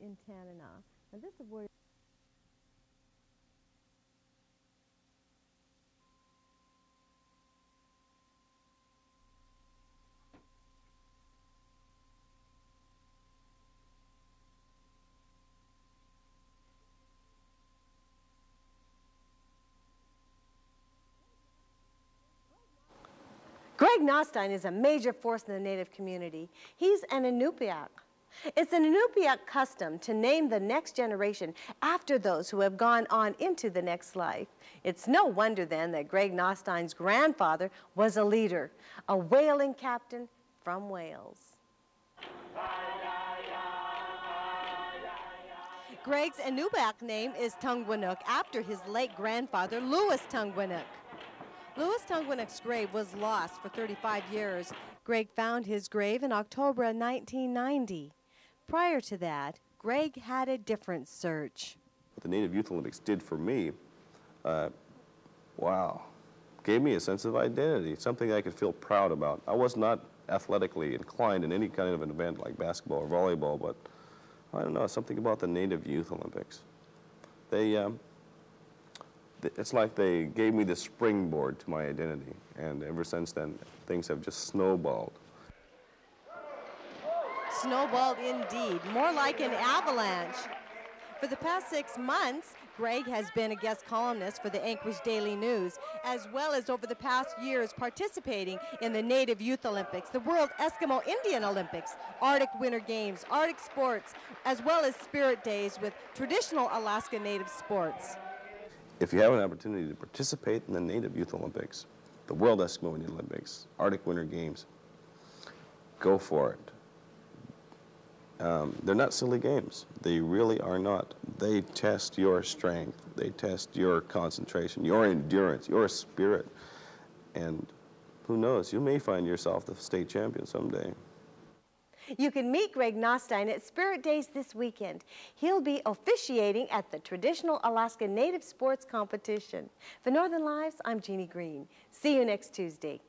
in Tanana. Now this award Greg Nothstine is a major force in the Native community. He's an Inupiaq. It's an Inupiaq custom to name the next generation after those who have gone on into the next life. It's no wonder then that Greg Nothstine's grandfather was a leader, a whaling captain from Wales. Greg's Inupiaq name is Tungwanook after his late grandfather, Louis Tungwanook. Louis Tungwanook's grave was lost for 35 years. Greg found his grave in October 1990. Prior to that, Greg had a different search. What the Native Youth Olympics did for me, uh, wow, gave me a sense of identity, something I could feel proud about. I was not athletically inclined in any kind of an event like basketball or volleyball, but I don't know, something about the Native Youth Olympics. They, um, it's like they gave me the springboard to my identity, and ever since then, things have just snowballed. Snowballed indeed, more like an avalanche. For the past six months, Greg has been a guest columnist for the Anchorage Daily News, as well as over the past years participating in the Native Youth Olympics, the World Eskimo Indian Olympics, Arctic Winter Games, Arctic Sports, as well as Spirit Days with traditional Alaska Native sports. If you have an opportunity to participate in the Native Youth Olympics, the World Eskimo Indian Olympics, Arctic Winter Games, go for it. Um, they're not silly games. They really are not. They test your strength. They test your concentration, your endurance, your spirit. And who knows, you may find yourself the state champion someday. You can meet Greg Nothstine at Spirit Days this weekend. He'll be officiating at the traditional Alaska Native Sports Competition. For Northern Lives, I'm Jeanie Greene. See you next Tuesday.